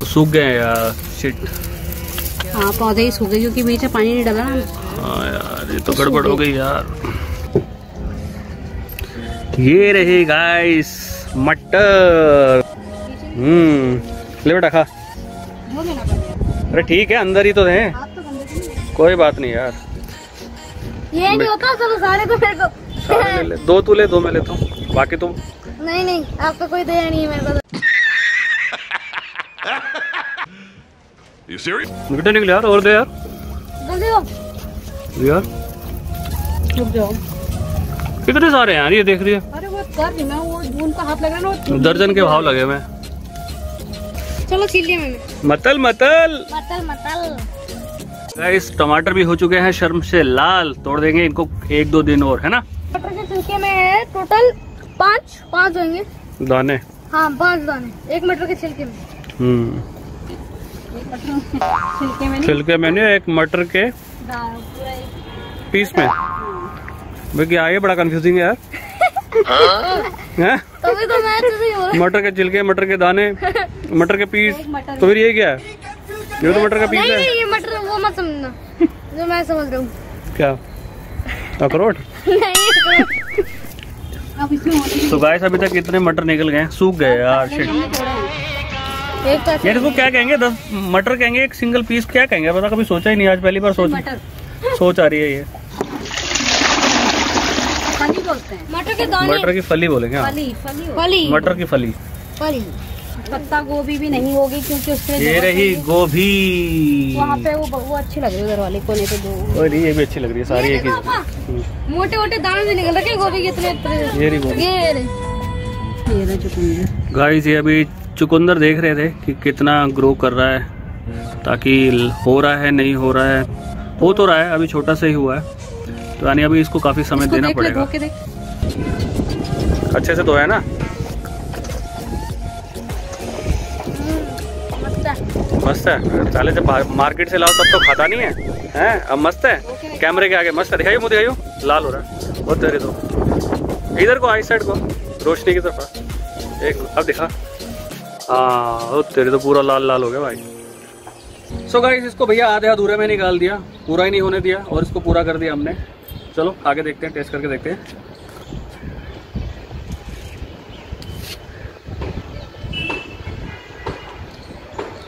सूख गए यार शिट हाँ पौधे ही सूखे क्योंकि बीच में पानी नहीं डाला। ना हाँ यार ये तो गड़बड़ हो गई यार। ये रहे गाइस मटर। हम्म ले बेटा खा। अरे ठीक है अंदर ही तो है। तो कोई बात नहीं यार। ये नहीं होता चलो सारे को मेरे को। सारे ले ले। दो तू ले दो मैं लेता हूँ। बाकी तुम? नहीं नहीं आपका कोई दया नहीं है मेरे को तो। You serious? बेटा निकले यार और दे यार। जल्दी हो दे यार। रुक जाओ। कितने सारे हैं यार ये देख रही है। अरे वो कर रही मैं वो जून का हाथ लग रहा है ना दर्जन के भाव लगे हुए। हैं चलो छील लिया मैंने। मतल मतल। मतल मतल। गाइस टमाटर भी हो चुके हैं शर्म से लाल। तोड़ देंगे इनको एक दो दिन और है ना? मटर के छिलके में है टोटल पाँच पाँच होंगे। दाने। हाँ पाँच दाने एक मटर के छिलके में। हम्म। छिलके में नहीं? एक मटर के पीस में। भाई क्या बड़ा कंफ्यूजिंग है यार। तभी तो मैं तुझे ही बोल। रही मटर के छिलके मटर के दाने मटर के पीस। तो फिर ये क्या है? ये तो मटर का पीस नहीं है। नहीं ये मटर वो मत समझना। जो मैं समझ रहा हूँ। क्या? अखरोट नहीं। अब तो गाइस अभी तक इतने मटर निकल गए सूख गए यार शिट एक तो इसको क्या कहेंगे? दस मटर कहेंगे एक सिंगल पीस क्या कहेंगे? पता कभी सोचा ही नहीं आज पहली बार सोच मटर। सोच आ रही है ये। फली बोलते हैं। मटर के दाने। मटर की फली बोलेंगे हाँ। फली फली। मटर की फली। फली। पत्ता गोभी भी नहीं होगी क्योंकि उससे ये रही गोभी। वहाँ पे वो वो अच्छी लग रही है उधर वाले कोने पे जो ओए नहीं ये भी अच्छी लग रही है सारी एक ही। मोटे मोटे दाने से निकल रखे गोभी के इतने इतने ये रही गोभी। ये रे ये रे चुकंदर। गाइस ये अभी चुकंदर देख रहे थे कि कितना ग्रो कर रहा है ताकि हो रहा है नहीं हो रहा है। हो तो रहा है अभी छोटा सा ही हुआ है। तो यानी अभी इसको काफ़ी समय इसको देना पड़ेगा। अच्छे से धोया ना? मस्त है। है। पहले जब मार्केट से लाओ तब तो खाता नहीं है। हैं? अब मस्त है। कैमरे के आगे मस्त है। दिखाइए मुझे दिखाइयो। लाल हो रहा है। बहुत तेरे दो इधर को आई साइड को। रोशनी की तरफ़ एक अब दिखा। हाँ तेरे तो पूरा लाल लाल हो गया भाई। सो so गाइस इसको भैया आधे अधूरे में निकाल दिया पूरा ही नहीं होने दिया और इसको पूरा कर दिया हमने। चलो आगे देखते हैं टेस्ट करके देखते हैं।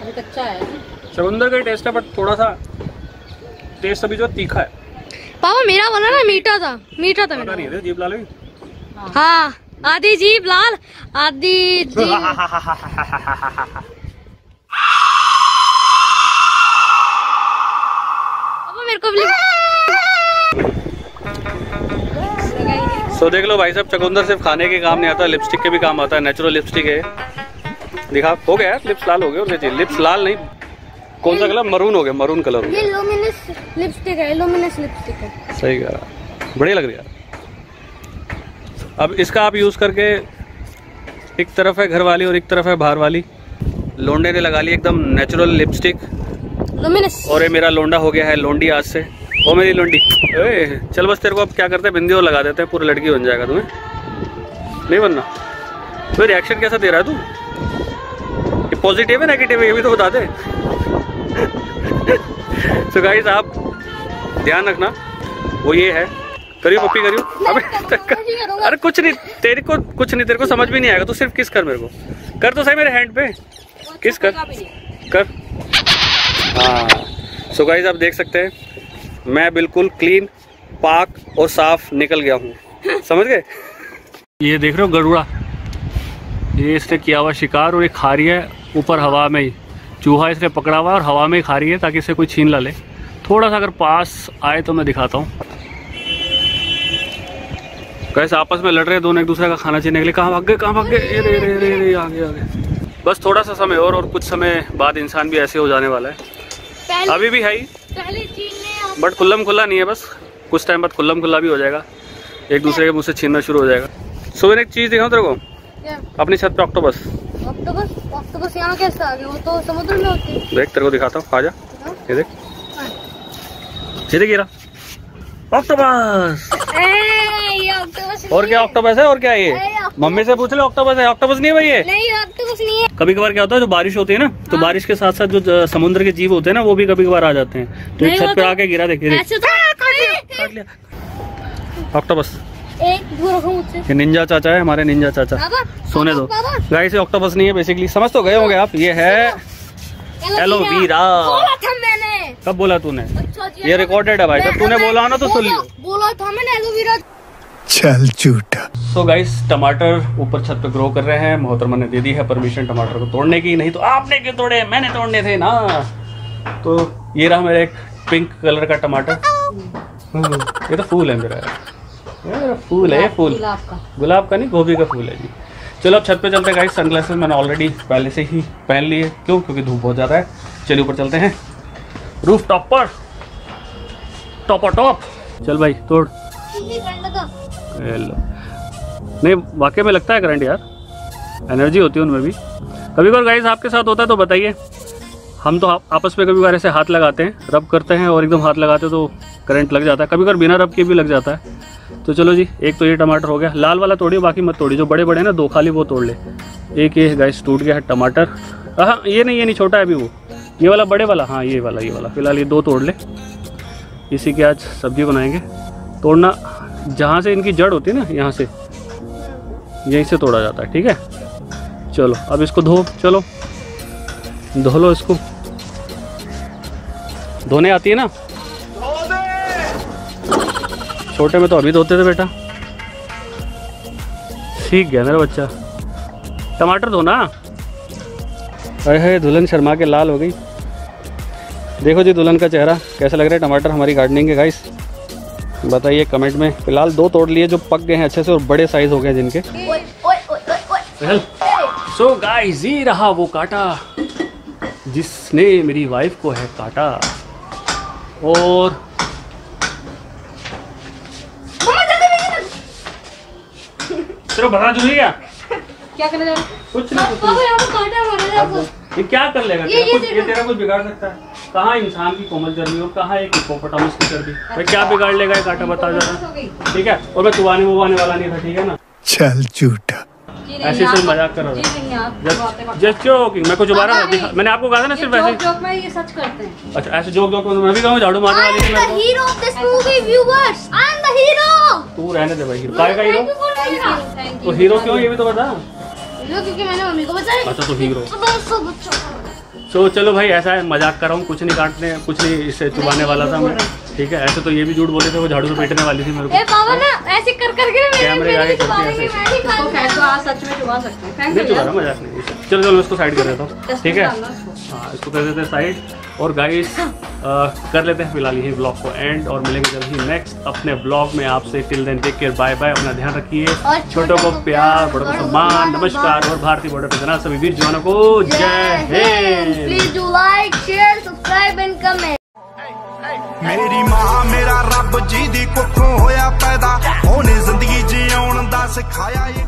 अभी कच्चा है चुकंदर का टेस्ट है बट थोड़ा सा टेस्ट अभी जो तीखा है। पापा मेरा वाला ना मीठा था मीठा था मेरा। नहीं जीप लाल हाँ। आधी जीप लाल जीप पापा मेरे को भी सो देख लो भाई साहब चकुंदर सिर्फ़ खाने के काम नहीं आता लिपस्टिक के भी काम आता है नेचुरल लिपस्टिक है। दिखा हो गया लिप्स लाल हो गए और लिप्स लाल नहीं। कौन सा कलर मरून हो गया मरून कलर हो गया। ये लुमिनस लिपस्टिक है लुमिनस लिपस्टिक है। सही कह रहा। बढ़िया लग रही है यार। अब इसका आप यूज़ करके एक तरफ़ है घर वाली और एक तरफ़ है बाहर वाली लोंडे ने लगा ली एकदम नेचुरल लिपस्टिक और ये मेरा लोंडा हो गया है लोंडी आज से। ओ मेरी लोंडी। ए, चल बस तेरे को अब क्या करते हैं? बिंदी और लगा देते हैं पूरी लड़की बन जाएगा तुम्हें। नहीं बनना। तो रिएक्शन कैसा दे रहा है तू? ये पॉजिटिव है नेगेटिव है ये भी तो बता दे। तो गाइस आप ध्यान रखना वो ये है। करियो पप्पी करियो। अबे अरे कुछ नहीं तेरे को कुछ नहीं तेरे को समझ भी नहीं आएगा तू सिर्फ़ किस कर मेरे को? कर तो सही मेरे हैंड पे। किस कर? कर। हाँ। सो गाइस आप देख सकते हैं मैं बिल्कुल क्लीन पाक और साफ़ निकल गया हूँ। समझ गए? ये देख रहे हो गरुड़ा। ये इसने किया हुआ शिकार और ये खा रही है ऊपर हवा में ही। चूहा इसने पकड़ा हुआ है और हवा में ही खा रही है ताकि इसे कोई छीन ला ले। थोड़ा सा अगर पास आए तो मैं दिखाता हूँ। कैसे आपस में लड़ रहे हैं दोनों एक दूसरे का खाना छीनने के लिए? कहाँ भाग गए कहाँ भाग गए? ये रे रे रे रे आगे आगे। बस थोड़ा सा समय और और कुछ समय बाद इंसान भी ऐसे हो जाने वाला है। अभी भी है ही। चीन बट खुल्लम खुल्ला नहीं है बस। कुछ टाइम बाद खुल्लम खुल्ला भी हो जाएगा। एक दूसरे के मुँह से छीनना शुरू हो जाएगा। सो मैंने एक चीज़ दिखाऊँ तेरे को? अपनी छत पे ऑक्टोबस यहाँ कैसे? आ गए वो तो समुद्र में होती है। देख तेरे को दिखाता हूँ। आ जा। ये देख। ये देख ये ऑक्टोपस नहीं ये ऑक्टोपस और क्या ऑक्टोपस है। और क्या ये? मम्मी से पूछ ले ऑक्टोपस है? ऑक्टोपस नहीं है भाई ये? नहीं ऑक्टोपस नहीं है। कभी कभार क्या होता है जो बारिश होती है ना तो हाँ। बारिश के साथ साथ जो समुद्र के जीव होते हैं ना वो भी कभी कभार आ जाते हैं। तो एक छत पे तो- आके गिरा देखिए तो ऑक्टोपस ये निंजा चाचा है हमारे निंजा चाचा। सोने दो। गाइस ऑक्टोपस नहीं है बेसिकली समझ तो गए होंगे आप ये है एलोवेरा। बोला था मैंने। कब बोला तूने? अच्छा ये रिकॉर्डेड है भाई, जब तूने बोला ना तो सुन लियो। बोला था मैंने एलोवेरा। चल झूठा। सो गाइस टमाटर ऊपर छत पे ग्रो कर रहे हैं। मोहतरमा ने दे दी है परमिशन टमाटर को तोड़ने की। नहीं तो आपने क्यों तोड़े? मैंने तोड़ने थे ना। तो ये रहा मेरा एक पिंक कलर का टमाटर। ये तो फूल है मेरा। ये मेरा फूल है ये फूल। गुलाब का। नहीं गोभी का फूल है जी। चलो अब छत पे चलते हैं गाइस सनग्लासेस मैंने ऑलरेडी पहले से ही पहन लिए। क्यों? क्योंकि धूप बहुत ज़्यादा है। चलिए ऊपर चलते हैं। रूफ टॉप पर टॉप टॉप चल भाई तोड़। नहीं, वाकई में लगता है करंट यार? एनर्जी होती है उनमें भी। कभी कभार गाइस आपके साथ होता है तो बताइए। हम तो आप- आपस में कभी बार ऐसे हाथ लगाते हैं रब करते हैं और एकदम हाथ लगाते हैं तो करंट लग जाता है। कभी कभार बिना रब के भी लग जाता है। तो चलो जी, एक तो ये टमाटर हो गया। लाल वाला तोड़िए, बाकी मत तोड़िए। जो बड़े बड़े ना, दो खाली वो तोड़ ले। एक ये गाइस टूट गया है टमाटर। हाँ ये नहीं ये नहीं, छोटा है अभी वो। ये वाला बड़े वाला? हाँ ये वाला ये वाला। फ़िलहाल ये दो तोड़ ले। इसी की आज सब्ज़ी बनाएँगे। तोड़ना जहाँ से इनकी जड़ होती है ना, यहाँ से। यहीं से तोड़ा जाता है, ठीक है? चलो, अब इसको धो, चलो। धो लो इसको। धोने आती है ना? छोटे में तो अभी धोते थे बेटा। सीख गया मेरा बच्चा। टमाटर धोना अरे है दुल्हन शर्मा के लाल हो गई। देखो जी दुल्हन का चेहरा, कैसा लग रहा है टमाटर हमारी गार्डनिंग के गाइस बताइए कमेंट में। फ़िलहाल दो तोड़ लिए जो पक गए हैं अच्छे से और बड़े साइज़ हो गए जिनके। ओए ओए ओए ओए सो गाइस ये रहा वो काटा जिसने मेरी वाइफ को है काटा। और चलो बता ज़रूरी क्या? क्या करने जा रहे हो? कुछ नहीं कुछ पापा यहाँ पे कांटा मारा आपको नहीं ये क्या कर लेगा? ये- ये ये तेरा कुछ बिगाड़ सकता है। कहाँ इंसान की कोमल चर्बी और कहाँ एक हिपोपोटामस की चर्बी भाई क्या बिगाड़ लेगा एक काटा बता जरा। ठीक है? और मैं चुबाने मुबाने वाला नहीं था ठीक है ना? चल झूठा। ऐसे आप- से मज़ाक कर। रहा जी था नहीं आप बातें मत- जस्ट जोकिंग मैं कुछ चुबा रहा था दिखा- मैंने आपको कहा था ना सिर्फ़ ऐसे जोक जोक में ये सच करते हैं। अच्छा ऐसे जोक जोक तो मैं भी कहूँ झाड़ू मारने वाली थी मेरे को। hero of this movie viewers. I'm the hero. तू रहने दे भाई हीरो काय का हीरो तो हीरो क्यों ये भी तो बता। हीरो क्योंकि मैंने मम्मी को बताया। अच्छा तो हीरो सुबह सुबह so, तो चलो भाई ऐसा है मज़ाक कर रहा हूँ कुछ नहीं काटने कुछ नहीं इससे चुबाने वाला था मैं। ठीक है ऐसे तो ये भी झूठ बोले थे वो झाड़ू से पेटने वाली थी मेरे ए को पापा ना ऐसे कर करके कैमरे आगे करते हैं की मैं नहीं इसको फेंक दो आज सच में चुबा सकते हैं? नहीं चुबा रहा मज़ाक नहीं चलो चलो इसको साइड कर देता हूँ। ठीक है। हाँ इसको कर देते हैं साइड और गाइस कर लेते हैं फ़िलहाल यही ब्लॉग को एंड और मिलेंगे जल्द ही नेक्स्ट अपने ब्लॉग में। आपसे till then take care bye bye अपना ध्यान रखिए। छोटों को प्यार बड़ों को सम्मान नमस्कार। और भारतीय बॉर्डर पे तैनात सभी वीर जवानों को जय Hind. Please do like share subscribe and comment ਮੇਰੀ ਮਾਂ, ਮੇਰਾ ਰੱਬ ਜੀ ਦੀ ਕੁੱਖੋਂ ਹੋਇਆ ਪੈਦਾ। ਉਹਨੇ ਜ਼ਿੰਦਗੀ ਜਿਉਣ ਦਾ ਸਿਖਾਇਆ ਏ